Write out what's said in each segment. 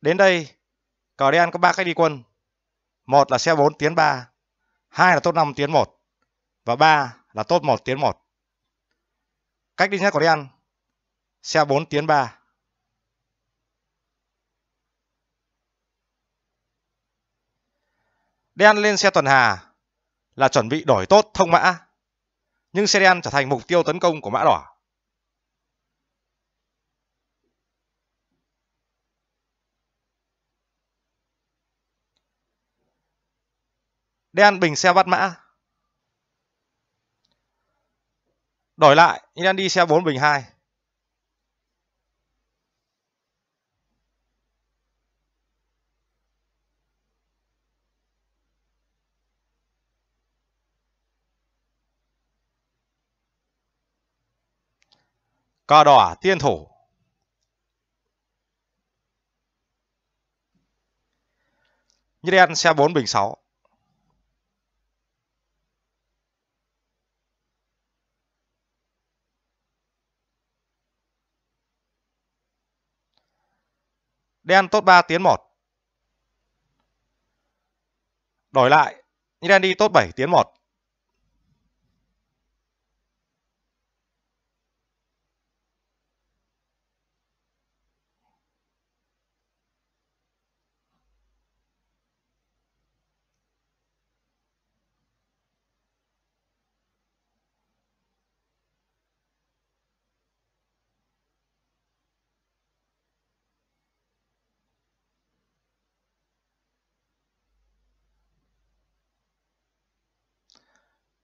Đến đây, cờ đen có ba cách đi quân. Một là xe 4 tiến 3, hai là tốt 5 tiến 1 và ba là tốt 1 tiến 1. Cách đi nhất của đen, xe 4 tiến 3. Đen lên xe tuần hà là chuẩn bị đổi tốt thông mã, nhưng xe đen trở thành mục tiêu tấn công của mã đỏ. Đen bình xe bắt mã. Đổi lại, nhưng đen đi xe 4 bình 2. Cờ đỏ tiên thủ. Như đen xe 4 bình 6. Đen tốt 3 tiến 1. Đổi lại, như đen đi tốt 7 tiến 1.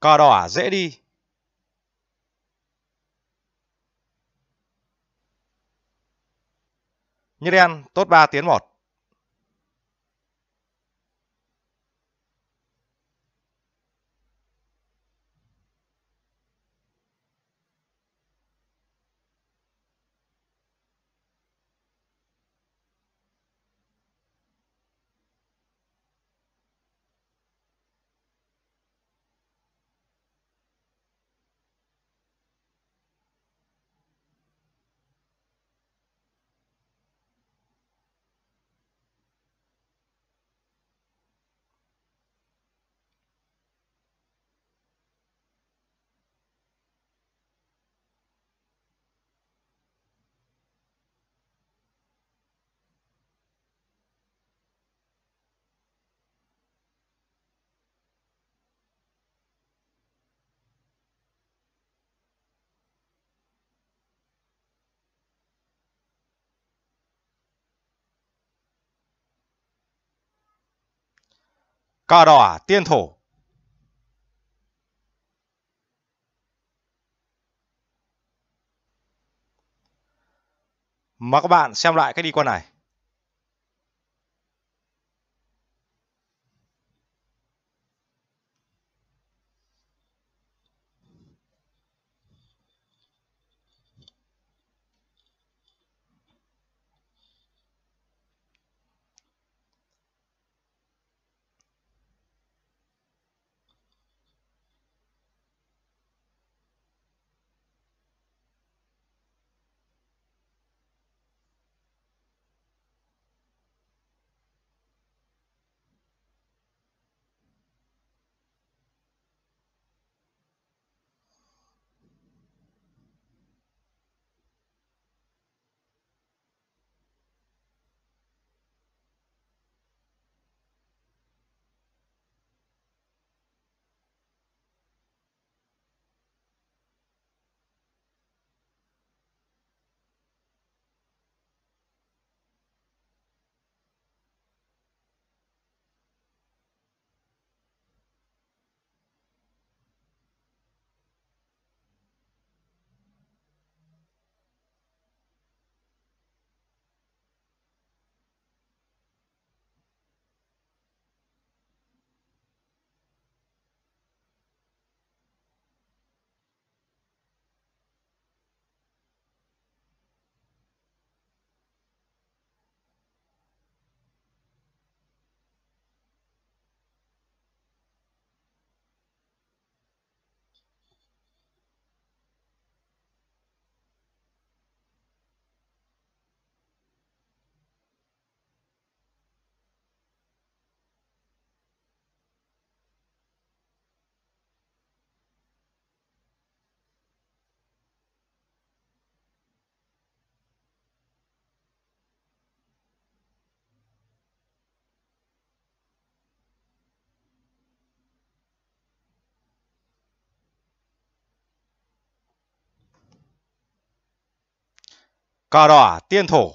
Cờ đỏ dễ đi. Như đen tốt 3 tiến 1. Cờ đỏ tiên thủ. Mời các bạn xem lại cái đi quân này. Cờ đỏ tiên thủ.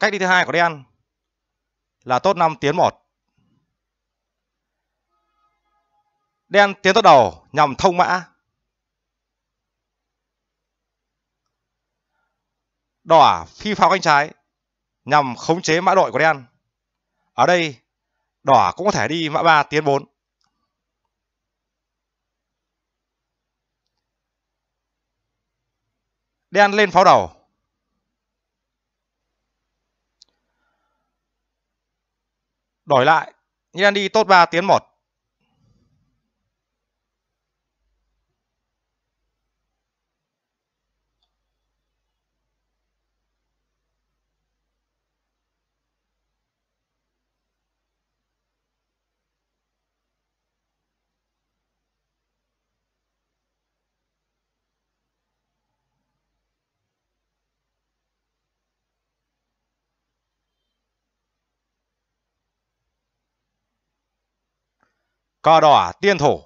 Cách đi thứ hai của đen là tốt 5 tiến 1. Đen tiến tốt đầu nhằm thông mã. Đỏ, phi pháo cánh trái nhằm khống chế mã đội của đen. Ở đây, đỏ cũng có thể đi mã 3 tiến 4. Đen lên pháo đầu. Đổi lại, đen đi tốt 3 tiến 1. Cờ đỏ, tiên thủ.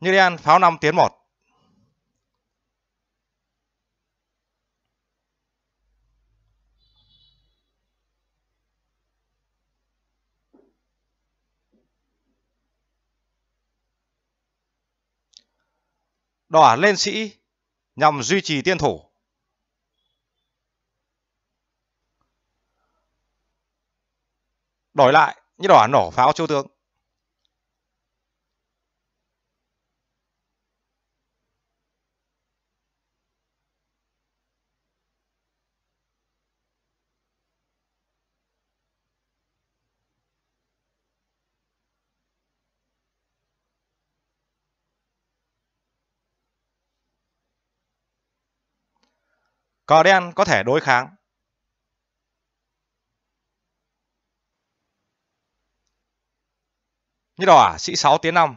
Như đen, pháo 5 tiến 1. Đỏ lên sĩ, nhằm duy trì tiên thủ. Đổi lại, như đỏ nổ pháo châu tướng. Cờ đen có thể đối kháng. Như đỏ à? sĩ 6 tiến 5.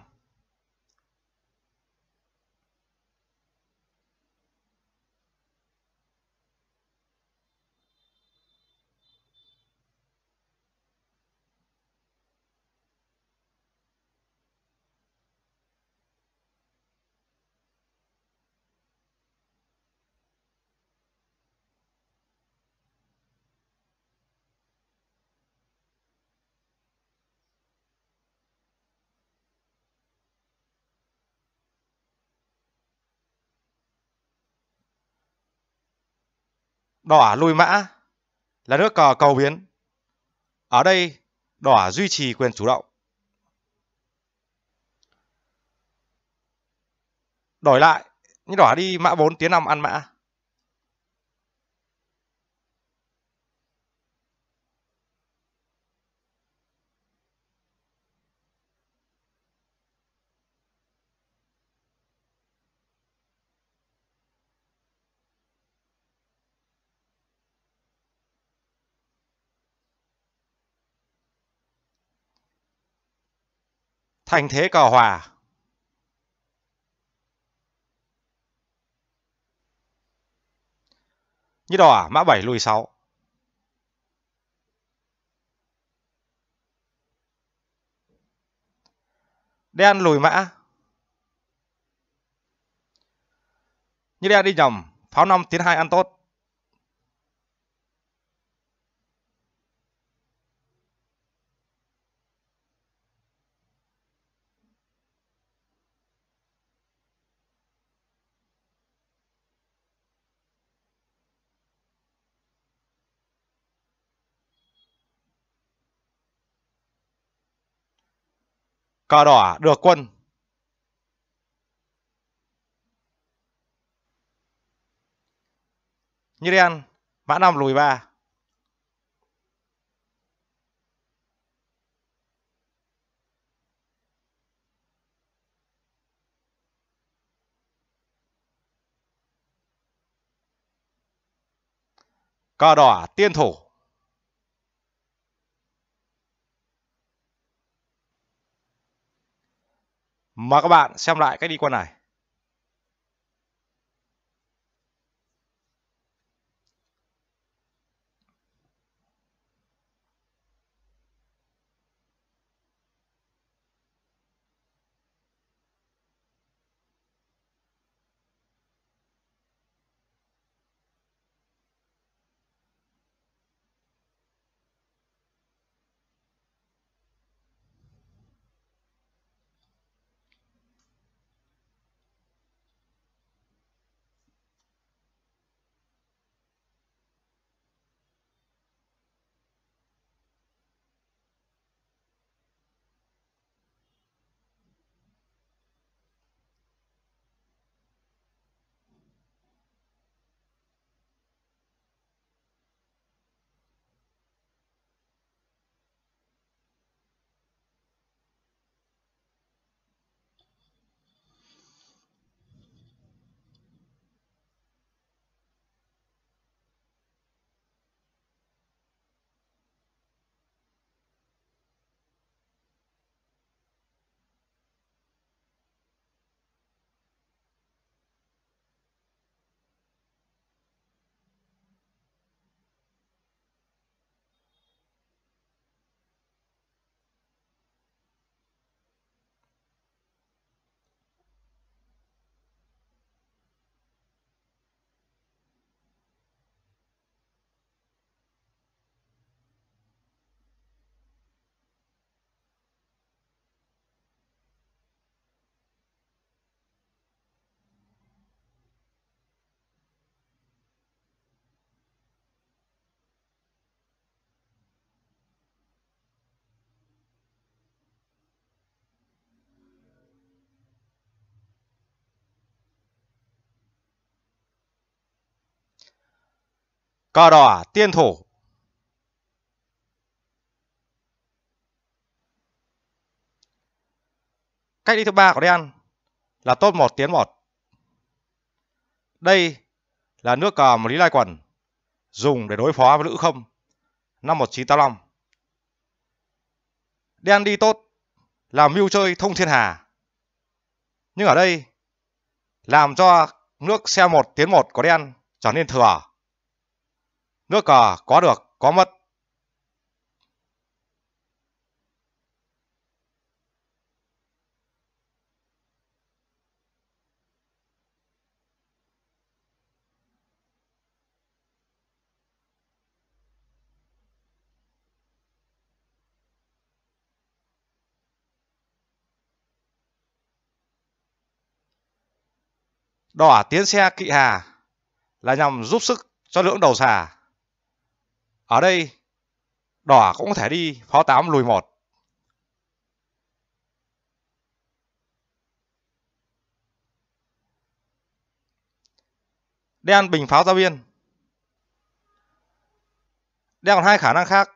Đỏ lui mã là nước cờ cầu biến. Ở đây đỏ duy trì quyền chủ động. Đổi lại, như đỏ đi mã 4 tiến 5 ăn mã. Thành thế cờ hòa. Như đỏ mã 7 lùi 6. Đen lùi mã. Như đen đi nhầm, pháo 5 tiến 2 ăn tốt. Cờ đỏ được quân. Như đen mã năm lùi ba. Cờ đỏ tiên thủ. Mời các bạn xem lại cách đi quân này. Cờ đỏ, tiên thủ. Cách đi thứ ba của đen là tốt một tiến một. Đây là nước cờ một lý lai quần, dùng để đối phó với lữ không năm 1985. Đen đi tốt làm mưu chơi thông thiên hà. Nhưng ở đây làm cho nước xe một tiến một của đen trở nên thừa. Nước cờ có được, có mất. Đỏ tiến xe kỵ hà là nhằm giúp sức cho lưỡng đầu xà. Ở đây, đỏ cũng có thể đi pháo 8 lùi 1. Đen bình pháo ra biên. Đen còn hai khả năng khác.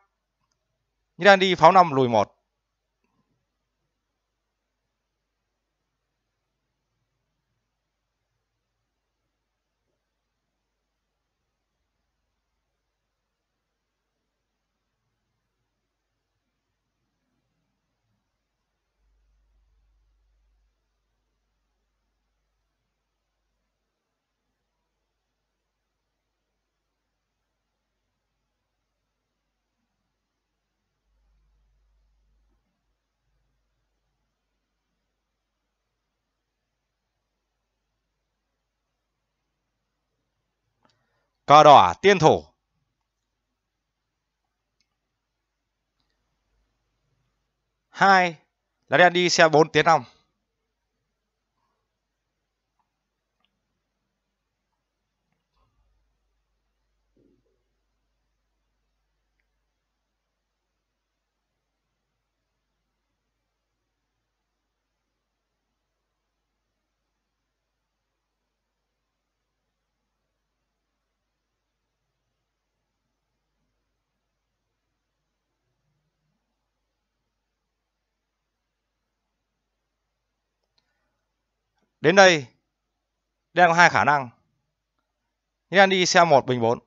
Như đen đi pháo 5 lùi 1. Cờ đỏ tiên thủ. Hai là đen đi xe 4 tiến 5. Đến đây, đen có hai khả năng. Đen đi xe 1 bình 4.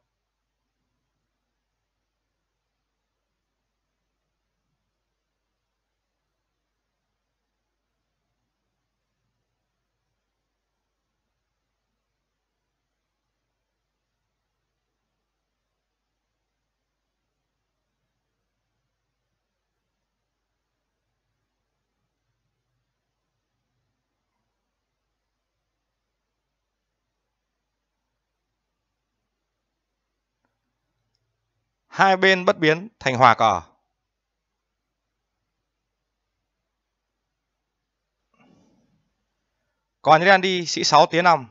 Hai bên bất biến, thành hòa cỏ Còn đen đi, sĩ 6 tiến 5.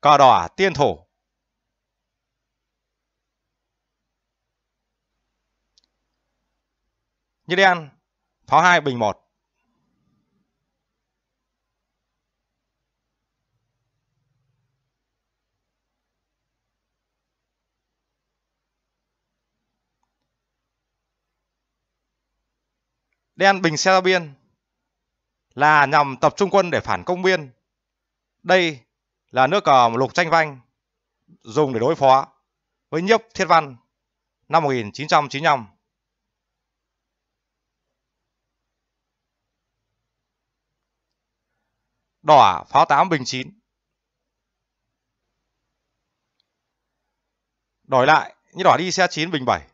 Cờ đỏ, tiên thủ. Như đen pháo hai, bình một. Đen bình xe ra biên là nhằm tập trung quân để phản công biên đây là nước cờ lục tranh vanh dùng để đối phó với nhiếp thiết văn năm 1995 đỏ pháo 8 bình 9 đổi lại như đỏ đi xe 9 bình 7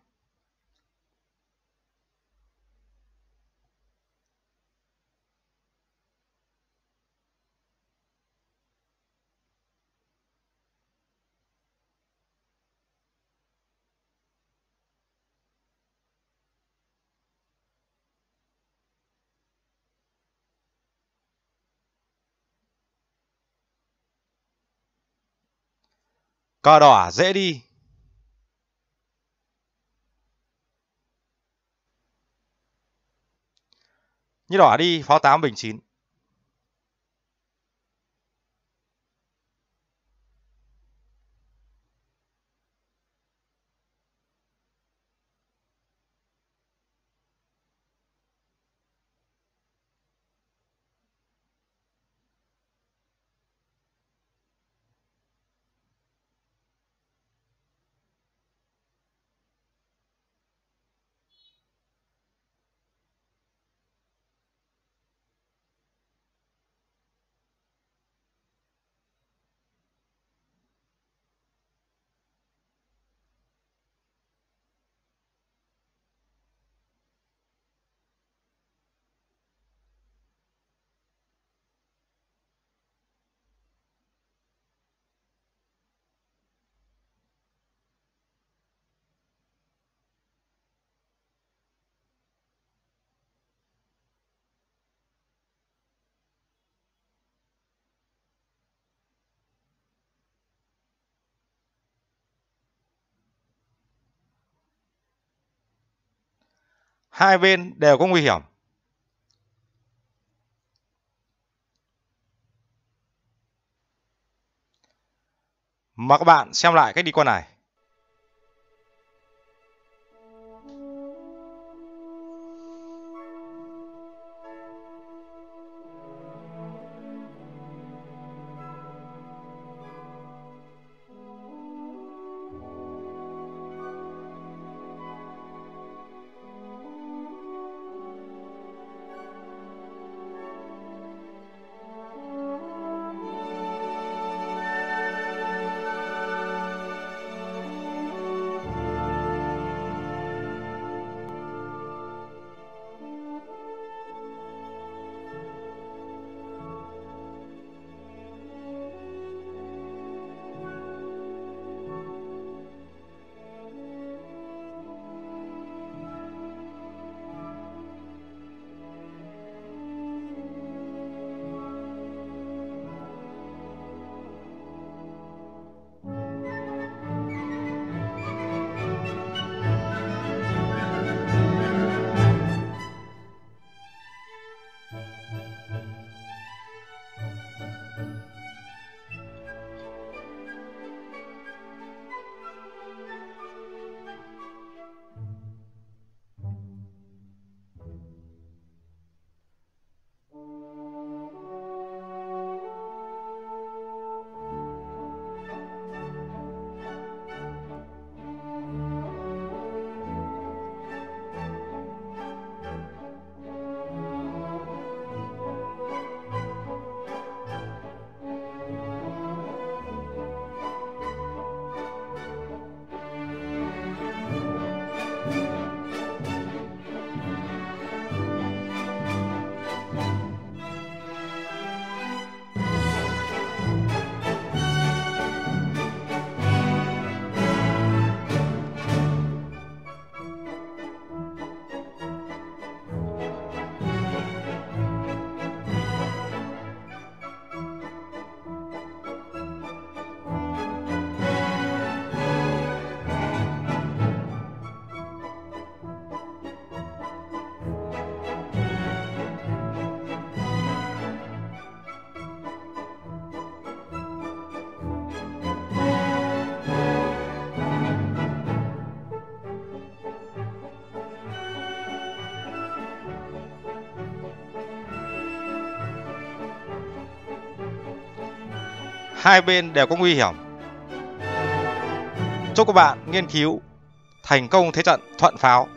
Cờ đỏ dễ đi. Như đỏ đi, pháo 8 bình 9. Hai bên đều có nguy hiểm. Mời các bạn xem lại cách đi qua này. Hai bên đều có nguy hiểm. Chúc các bạn nghiên cứu thành công thế trận thuận pháo.